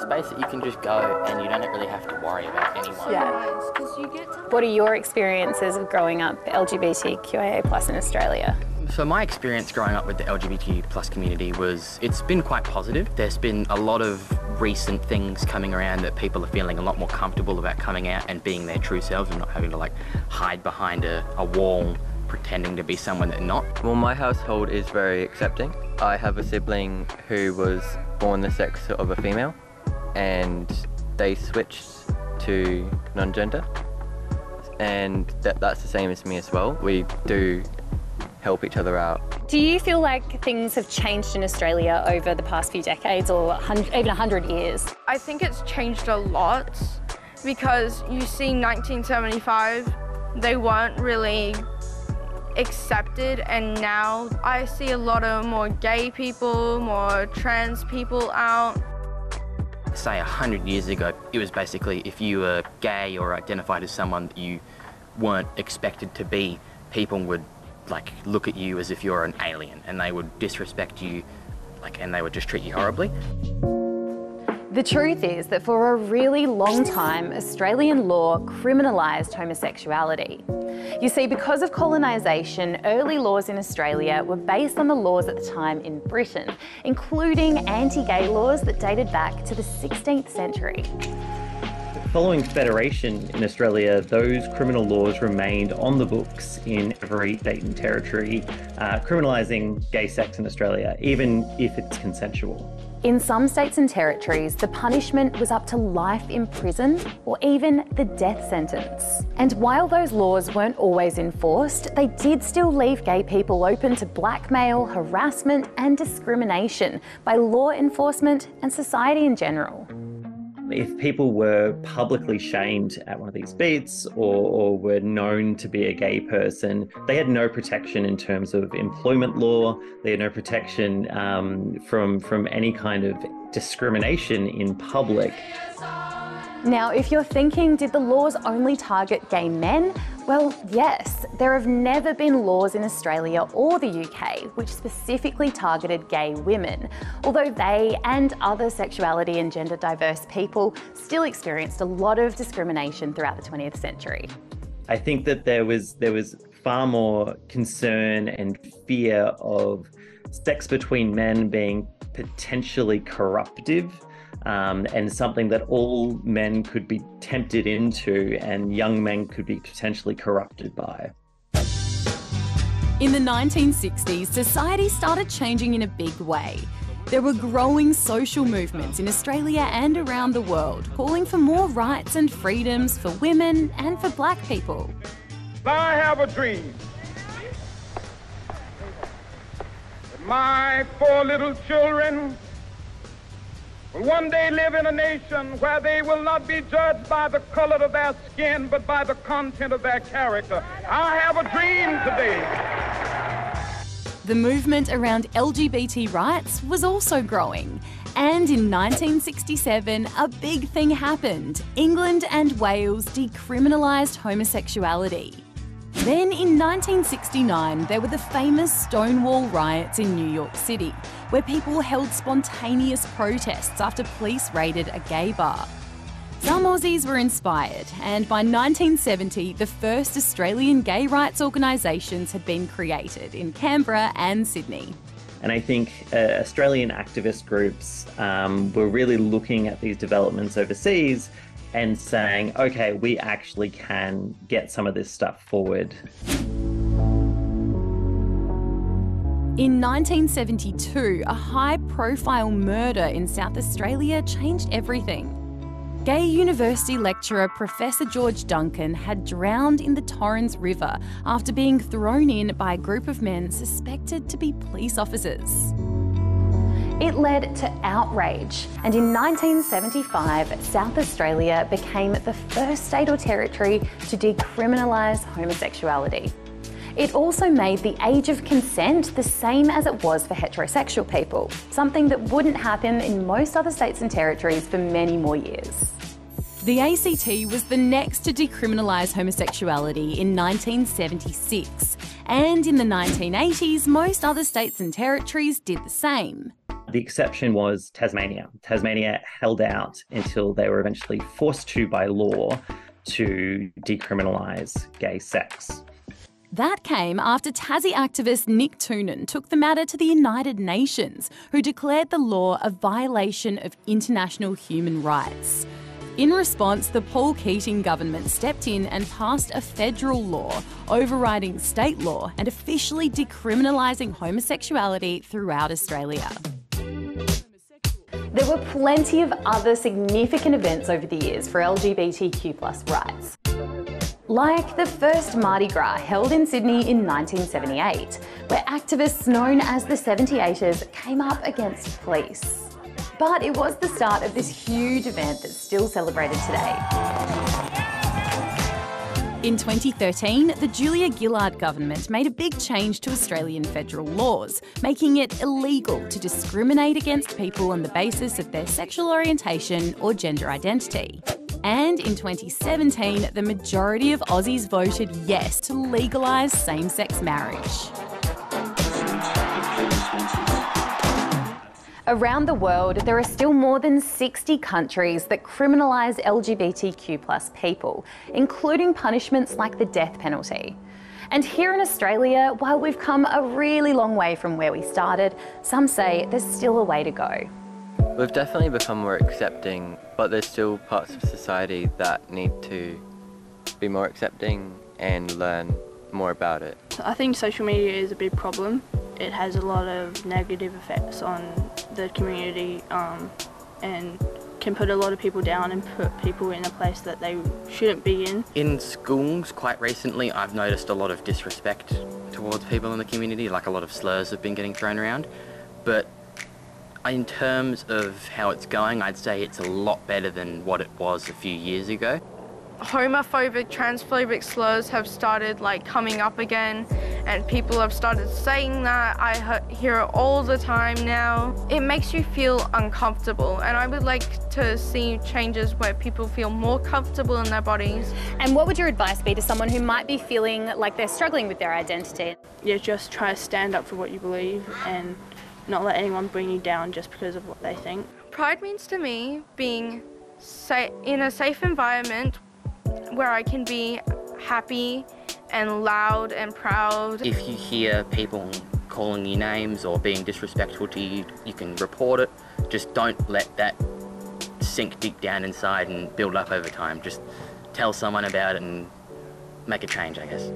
space that you can just go and you don't really have to worry about anyone. Yeah. What are your experiences of growing up LGBTQIA plus in Australia? So my experience growing up with the LGBT plus community was, it's been quite positive. There's been a lot of recent things coming around that people are feeling a lot more comfortable about coming out and being their true selves and not having to like hide behind a, a wall pretending to be someone they're not. Well, my household is very accepting. I have a sibling who was born the sex of a female and they switched to non-gender and that, that's the same as me as well. We do help each other out. Do you feel like things have changed in Australia over the past few decades or even 100 years? I think it's changed a lot because you see 1975, they weren't really accepted and now I see a lot of more gay people, more trans people out. Say a hundred years ago, it was basically if you were gay or identified as someone that you weren't expected to be, people would like look at you as if you're an alien and they would disrespect you like and they would just treat you horribly. The truth is that for a really long time, Australian law criminalised homosexuality. You see, because of colonisation, early laws in Australia were based on the laws at the time in Britain, including anti-gay laws that dated back to the 16th century. Following federation in Australia, those criminal laws remained on the books in every state and territory, uh, criminalising gay sex in Australia, even if it's consensual. In some states and territories, the punishment was up to life in prison or even the death sentence. And while those laws weren't always enforced, they did still leave gay people open to blackmail, harassment, and discrimination by law enforcement and society in general. If people were publicly shamed at one of these beats or, or, were known to be a gay person, they had no protection in terms of employment law. They had no protection um, from, from any kind of discrimination in public. Now, if you're thinking, did the laws only target gay men? Well, yes, there have never been laws in Australia or the UK which specifically targeted gay women, although they and other sexuality and gender diverse people still experienced a lot of discrimination throughout the 20th century. I think that there was there was far more concern and fear of sex between men being potentially corruptive um, and something that all men could be tempted into and young men could be potentially corrupted by. In the 1960s, society started changing in a big way. There were growing social movements in Australia and around the world calling for more rights and freedoms for women and for black people. I have a dream. My four little children will one day live in a nation where they will not be judged by the color of their skin, but by the content of their character. I have a dream today. The movement around LGBT rights was also growing. And in 1967, a big thing happened. England and Wales decriminalised homosexuality. Then in 1969, there were the famous Stonewall riots in New York City, where people held spontaneous protests after police raided a gay bar. Some Aussies were inspired, and by 1970, the first Australian gay rights organisations had been created in Canberra and Sydney. And I think uh, Australian activist groups um, were really looking at these developments overseas and saying, okay, we actually can get some of this stuff forward. In 1972, a high profile murder in South Australia changed everything. Gay university lecturer Professor George Duncan had drowned in the Torrens River after being thrown in by a group of men suspected to be police officers. It led to outrage, and in 1975, South Australia became the first state or territory to decriminalise homosexuality. It also made the age of consent the same as it was for heterosexual people, something that wouldn't happen in most other states and territories for many more years. The ACT was the next to decriminalise homosexuality in 1976, and in the 1980s, most other states and territories did the same. The exception was Tasmania. Tasmania held out until they were eventually forced to by law to decriminalise gay sex. That came after Tassie activist Nick Toonen took the matter to the United Nations, who declared the law a violation of international human rights. In response, the Paul Keating government stepped in and passed a federal law overriding state law and officially decriminalising homosexuality throughout Australia. There were plenty of other significant events over the years for LGBTQ rights. Like the first Mardi Gras held in Sydney in 1978, where activists known as the 78ers came up against police. But it was the start of this huge event that's still celebrated today. In 2013, the Julia Gillard government made a big change to Australian federal laws, making it illegal to discriminate against people on the basis of their sexual orientation or gender identity. And in 2017, the majority of Aussies voted yes to legalise same sex marriage. Around the world, there are still more than 60 countries that criminalise LGBTQ people, including punishments like the death penalty. And here in Australia, while we've come a really long way from where we started, some say there's still a way to go. We've definitely become more accepting, but there's still parts of society that need to be more accepting and learn more about it. I think social media is a big problem. It has a lot of negative effects on the community um, and can put a lot of people down and put people in a place that they shouldn't be in. In schools, quite recently, I've noticed a lot of disrespect towards people in the community, like a lot of slurs have been getting thrown around. But in terms of how it's going, I'd say it's a lot better than what it was a few years ago homophobic, transphobic slurs have started like coming up again and people have started saying that. I hear it all the time now. It makes you feel uncomfortable and I would like to see changes where people feel more comfortable in their bodies. And what would your advice be to someone who might be feeling like they're struggling with their identity? Yeah, just try to stand up for what you believe and not let anyone bring you down just because of what they think. Pride means to me being in a safe environment where I can be happy and loud and proud. If you hear people calling you names or being disrespectful to you, you can report it. Just don't let that sink deep down inside and build up over time. Just tell someone about it and make a change, I guess.